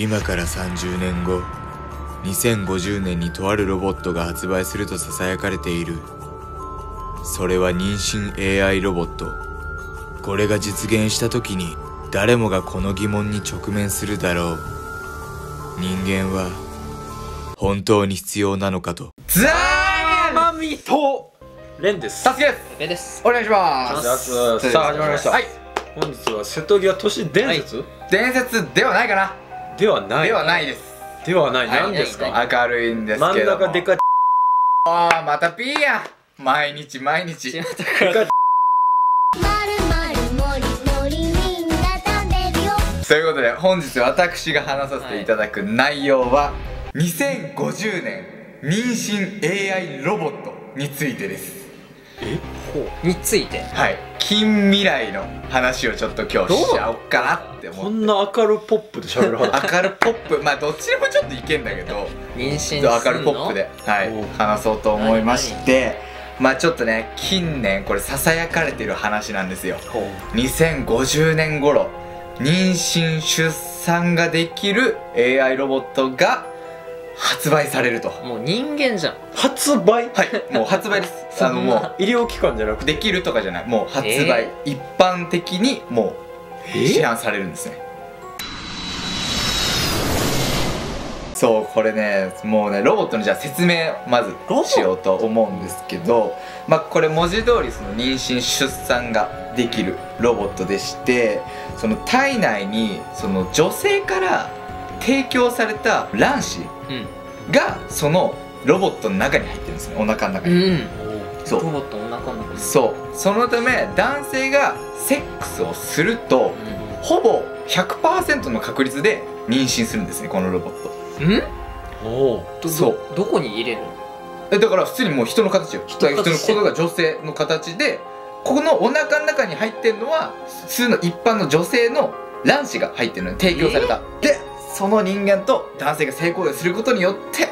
今から30年後2050年にとあるロボットが発売すると囁かれている。それは妊娠 AI ロボット。これが実現した時に誰もがこの疑問に直面するだろう。人間は本当に必要なのかと。ザーマミとレンです。さす。がですべです。お願いします。さあ始まりました。はい。本日は瀬戸際都市伝説、伝説ではないかなではない。ではないです。ではない。はい。何ですか、明るいんです真んけども。中でかいあーまたピーや。毎日毎日。でかいまるまるもりもりみんな食べるよ。ということで本日私が話させていただく内容は、2050年妊娠 AI ロボットについてですについて。はい。近未来の話をちょっと今日しちゃおっかなって思って。こんな明るポップで喋るはず明るポップ。まあどっちでもちょっといけんだけど。妊娠すん明のるポップで、はい。話そうと思いまして。まあちょっとね近年これささやかれてる話なんですよ。2050年頃妊娠出産ができる AI ロボットが発売されると。もう人間じゃん。発売？はい。もう発売です。あのも医療機関じゃなくうて？できるとかじゃないもう発売、一般的にもう市販されるんですね。そうこれねもうねロボットのじゃあ説明をまずしようと思うんですけどまあこれ文字通りその妊娠出産ができるロボットでしてその体内にその女性から提供された卵子うん。がそのロボットの中に入ってるんですねお腹の中に、うん。そう。ロボットお腹の中に。そう。そのため男性がセックスをするとほぼ100%の確率で妊娠するんですねこのロボット。うん？うんおおどそう。どどこに入れるの？えだから普通にもう人の形よ。人人の形。人のことが女性の形でこのお腹の中に入ってるのは普通の一般の女性の卵子が入ってるのに提供された、でその人間と男性が性行為をすることによって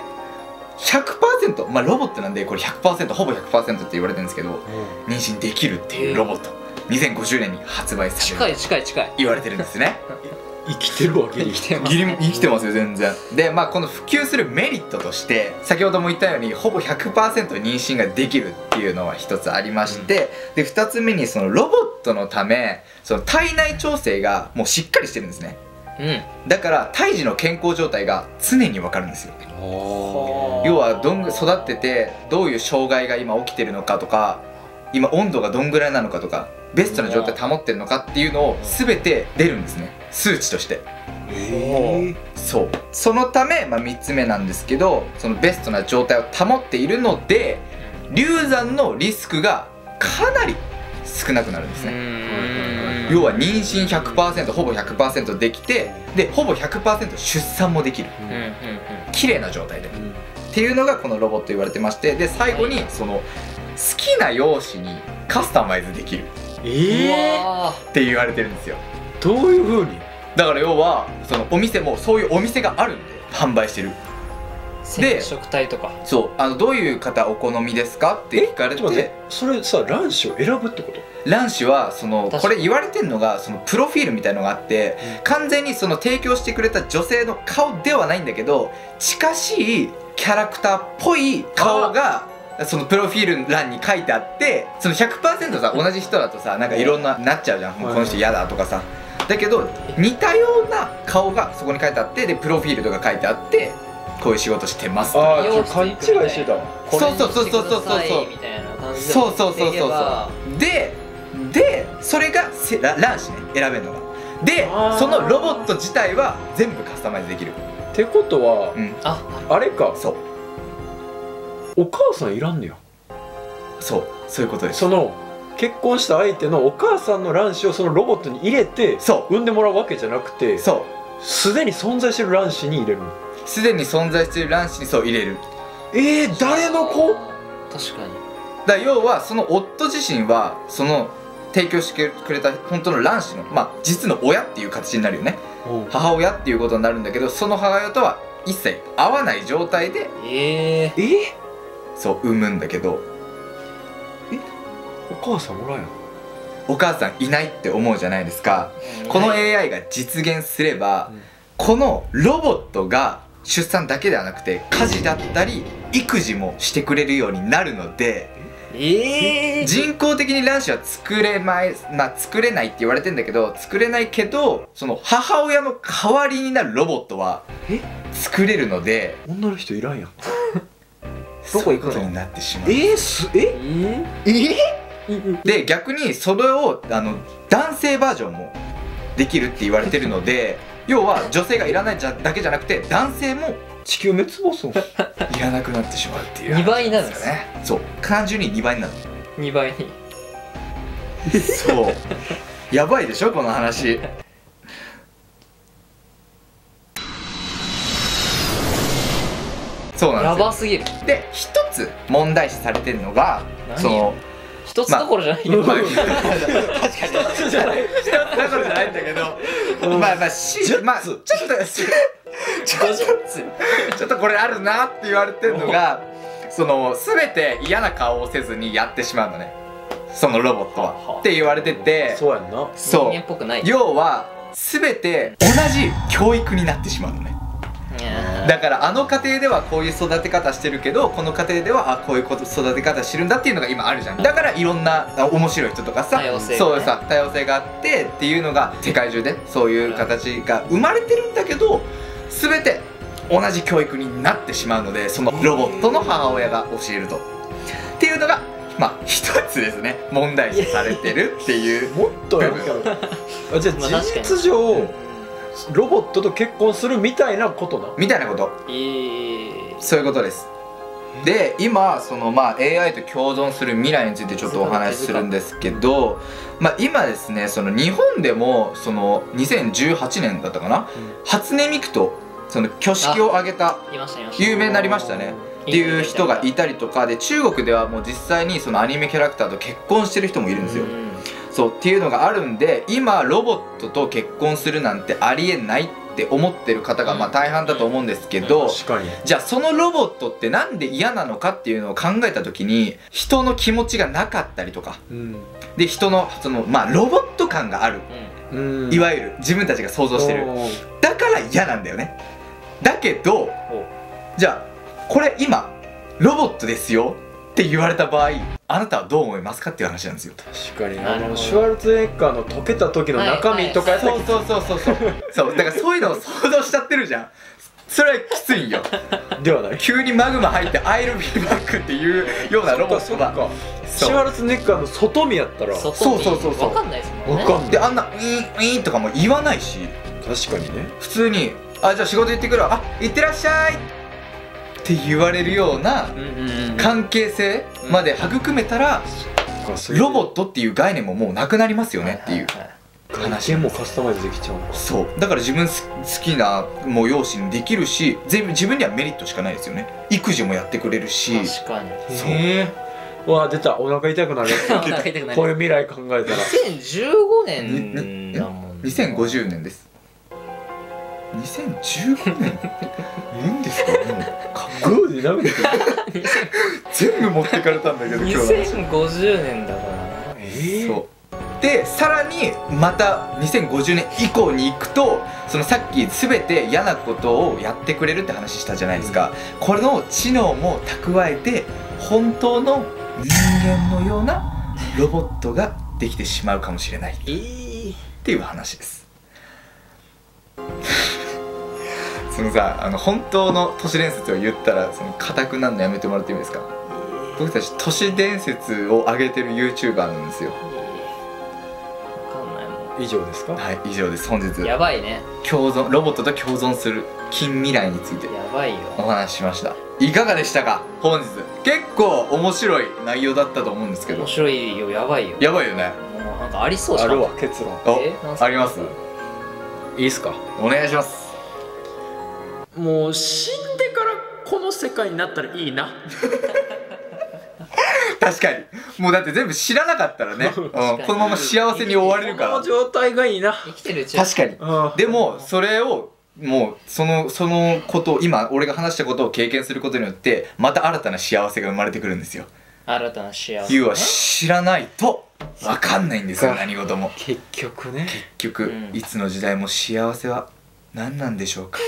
100%まあロボットなんでこれ100%ほぼ100%って言われてるんですけど妊娠できるっていうロボット。2050年に発売され近るい近い近い。言われてるんですね。生きてるわギリ。生きてますギリ生きてますよ全然。でまあこの普及するメリットとして先ほども言ったようにほぼ100%妊娠ができるっていうのは一つありまして、で二つ目にそのロボットのためその体内調整がもうしっかりしてるんですねうん。だから胎児の健康状態が常にわかるんですよ。お要はどんぐ育っててどういう障害が今起きてるのかとか今温度がどんぐらいなのかとかベストな状態保ってるのかっていうのを全て出るんですね。数値として。え。そう。そのため、まあ、3つ目なんですけどそのベストな状態を保っているので流産のリスクがかなり少なくなるんですうね、ん要は妊娠100%ほぼ100%できてでほぼ100%出産もできる。うんうんうん。綺麗な状態で。っていうのがこのロボット言われてましてで最後にその好きな容姿にカスタマイズできる。ええうわって言われてるんですよ。どういうふうに？だから要はそのお店もそういうお店があるんで販売してるー染色体とか。そうあのどういう方お好みですかって聞かれて。てそれさ卵子を選ぶってこと？卵子はそのこれ言われてるのがそのプロフィールみたいのがあって完全にその提供してくれた女性の顔ではないんだけど近しいキャラクターっぽい顔がそのプロフィール欄に書いてあってその100%さ同じ人だとさなんかいろんななっちゃうじゃんもうこの人嫌だとかさ。だけど似たような顔がそこに書いてあってでプロフィールとか書いてあってこういう仕事してますとああ勘違いしてたそうそうそうそうそう。そうそうそうそう持っていけばそう。ででそれがせら卵子ね選べるのが。でそのロボット自体は全部カスタマイズできる。ってことはうん。ああれか。そう。お母さんいらんねやそうそういうことです。その結婚した相手のお母さんの卵子をそのロボットに入れてそう。産んでもらうわけじゃなくてそう。すでに存在してる卵子に入れるすでに存在している卵子にそう入れる。えー、誰の子？確かに。だから要はその夫自身はその提供してくれた本当の卵子のまあ実の親っていう形になるよね。母親っていうことになるんだけどその母親とは一切会わない状態でえええ？そう産むんだけど。お母さんおらんやん。お母さんいないって思うじゃないですか。この AI が実現すれば、このロボットが出産だけではなくて家事だったり育児もしてくれるようになるのでええ人工的に卵子は作れまい、まあ、作れないって言われてんだけど作れないけどその母親の代わりになるロボットはえ？作れるので女の人いらんやん。どこ行くことになってしまう。えー、すえ？えで逆にそれをあの男性バージョンもできるって言われてるので要は女性がいらないじゃだけじゃなくて男性も地球滅亡すん いらなくなってしまうっていう2倍になるんですよね。そう。単純に2倍になる。2倍に。そう。やばいでしょこの話。そうなんですよ。やばすぎる。で一つ問題視されてるのが何その一つどころじゃないよ、まあ 確かに。一つじゃない一つどころじゃないんだけど。まあまあし10まあちょっとちょっとこれあるなって言われてるのがその全て嫌な顔をせずにやってしまうのね。そのロボットは。って言われてて。そうやんな。そう。人間っぽくない。要は全て同じ教育になってしまうのね。いやーだからあの家庭ではこういう育て方してるけどこの家庭ではあこういうこと育て方してるんだっていうのが今あるじゃん。だからいろんなあ面白い人とかさ多様性がね。そうさ多様性があってっていうのが世界中でそういう形が生まれてるんだけど全て同じ教育になってしまうのでそのロボットの母親が教えると。っていうのがまあ一つですね。問題視されてるっていうもっとやるけどあじゃあ事実上ロボットと結婚するみたいなことなみたいなこと。えー。そういうことです。で今そのまあ AI と共存する未来についてちょっとお話しするんですけど、まあ、今ですねその日本でもその2018年だったかな？初音ミクとその挙式を挙げた。有名になりましたね。っていう人がいたりとかで中国ではもう実際にそのアニメキャラクターと結婚してる人もいるんですよ。うんそうっていうのがあるんで今ロボットと結婚するなんてありえないって思ってる方がまあ大半だと思うんですけど、確かに。じゃあそのロボットってなんで嫌なのかっていうのを考えた時に人の気持ちがなかったりとかうん。で人のそのまあロボット感がある。うん。いわゆる自分たちが想像してる。だから嫌なんだよね。だけどじゃあこれ今ロボットですよって言われた場合あなたはどう思いますかっていう話なんですよ。確かにあのシュワルツェネッガーの溶けた時の中身とかやったらそうそうそうそうそう。そうだからそういうのを想像しちゃってるじゃん。それはきついんよ。ではない。急にマグマ入って「アイルビーバック」っていうようなロボットが。そっかそう。シュワルツェネッガーの外見やったら。確外見そうそうそうそう。わかんないですもんね。わかんない。であんな「ウィーンウィーン」とかも言わないし。かにね。普通に「あじゃあ仕事行ってくるわ。あ行ってらっしゃい」って言われるような関係性まで育めたらロボットっていう概念ももうなくなりますよねっていうはは外見もカスタマイズできちゃうそう。だから自分す好きなもう容姿にできるし全部自分にはメリットしかないですよね。育児もやってくれるし。い確かに。そう。へえうわ出た。お腹痛くなる。お腹痛くなる。こういう未来考えたら。2015年だもんね。2050年です2015年いるんですかもうかっこグーで全部持ってかれたんだけど今日の話2050年だから。なえそう。でさらにまた2050年以降に行くとそのさっき全て嫌なことをやってくれるって話したじゃないですか、これの知能も蓄えて本当の人間のようなロボットができてしまうかもしれない。っえー。ていう話ですそのさあの本当の都市伝説を言ったらその固くなるのやめてもらっていいですか？僕たち都市伝説を上げてる YouTuber なんですよ。わかんないも以上ですか？はい以上です本日。んやばいね。共存ロボットと共存する近未来についてやばいよ。お話ししました。いかがでしたか？本日。結構面白い内容だったと思うんですけど。面白いよやばいよ。やばいよね。もうなんかありそうしあかるわ結論。おえなんすか？あります？いいっすか？お願いしますもう死んでからこの世界になったらいいな。確かに。もうだって全部知らなかったらね、うん、このまま幸せに終われるから。この状態がいいな。生きてるうち確かに。うん。でもそれをもうそのそのことを今俺が話したことを経験することによってまた新たな幸せが生まれてくるんですよ。新たな幸せ要は知らないと分かんないんですよか何事も。結局ね。結局、うん。いつの時代も幸せは何なんでしょうか